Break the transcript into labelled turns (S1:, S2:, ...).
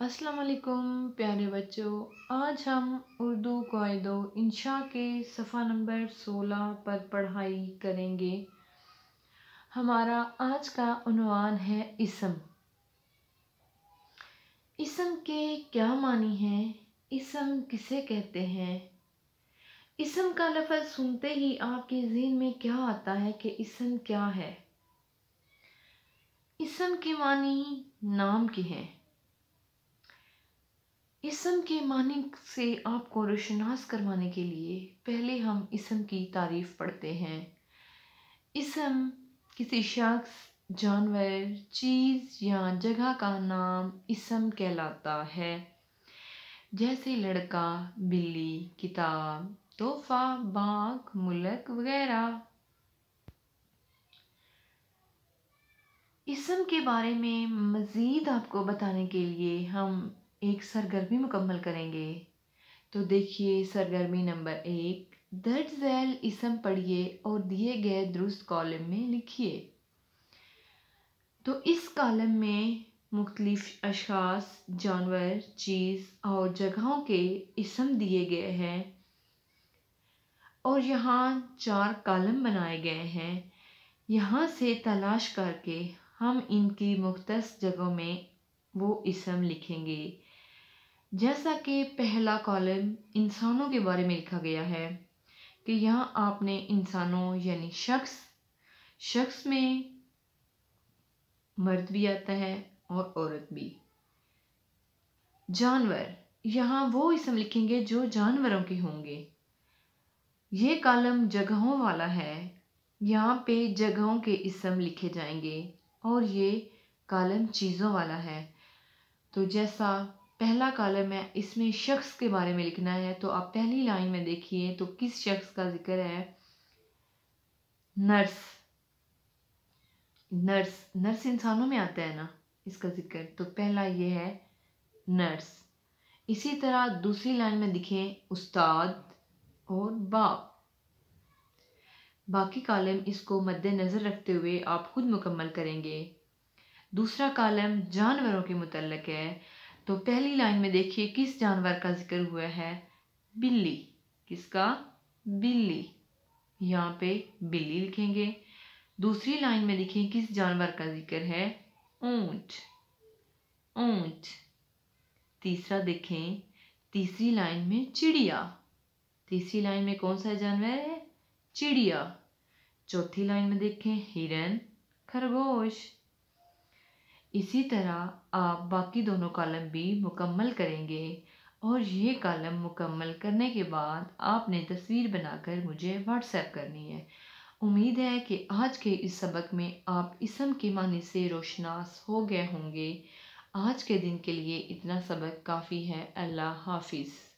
S1: अस्सलाम वालेकुम प्यारे बच्चों। आज हम उर्दू कायदो इंशा के सफ़ा नंबर सोलह पर पढ़ाई करेंगे। हमारा आज का उनवान है इसम। इसम के क्या मानी हैं? इसम किसे कहते हैं? इसम का लफ्ज़ सुनते ही आपके जहन में क्या आता है कि इसम क्या है? इसम के मानी नाम के हैं। इसम के मानी से आपको रोशनास करवाने के लिए पहले हम इसम की तारीफ़ पढ़ते हैं। इसम किसी शख्स, जानवर, चीज़ या जगह का नाम इसम कहलाता है। जैसे लड़का, बिल्ली, किताब, तोहफ़ा, बाग मुल्क वगैरह। इसम के बारे में मज़ीद आपको बताने के लिए हम एक सरगर्मी मुकम्मल करेंगे। तो देखिए सरगर्मी नंबर एक दर्ज झैल इसम पढ़िए और दिए गए दुरुस्त कॉलम में लिखिए। तो इस कॉलम में मुख्तलिफ़ अशास, जानवर, चीज़ और जगहों के इसम दिए गए हैं और यहाँ चार कॉलम बनाए गए हैं। यहाँ से तलाश करके हम इनकी मुख्त जगहों में वो इसम लिखेंगे। जैसा कि पहला कॉलम इंसानों के बारे में लिखा गया है कि यहाँ आपने इंसानों यानी शख्स शख्स में मर्द भी आता है और औरत भी। जानवर, यहाँ वो इसम लिखेंगे जो जानवरों के होंगे। ये कॉलम जगहों वाला है, यहाँ पे जगहों के इसम लिखे जाएँगे और ये कॉलम चीज़ों वाला है। तो जैसा पहला कॉलम है, इसमें शख्स के बारे में लिखना है तो आप पहली लाइन में देखिए तो किस शख्स का ज़िक्र है? नर्स। नर्स नर्स इंसानों में आता है ना, इसका ज़िक्र। तो पहला ये है, नर्स। इसी तरह दूसरी लाइन में दिखें, उस्ताद और बाप। बाकी कॉलम इसको मद्देनज़र रखते हुए आप खुद मुकम्मल करेंगे। दूसरा कॉलम, जानवरों के मुतलक है तो पहली लाइन में देखिए, किस जानवर का ज़िक्र हुआ है? बिल्ली। किसका? बिल्ली। यहाँ पे बिल्ली लिखेंगे। दूसरी लाइन में देखिए, किस जानवर का ज़िक्र है? ऊँट। ऊँट। तीसरा देखें, तीसरी लाइन में चिड़िया। तीसरी लाइन में कौन सा जानवर है? चिड़िया। चौथी लाइन में देखें, हिरन। खरगोश। इसी तरह आप बाकी दोनों कॉलम भी मुकम्मल करेंगे और ये कॉलम मुकम्मल करने के बाद आपने तस्वीर बनाकर मुझे व्हाट्सएप करनी है। उम्मीद है कि आज के इस सबक में आप इसम के मानी से रोशनास हो गए होंगे। आज के दिन के लिए इतना सबक काफ़ी है। अल्लाह हाफिज़।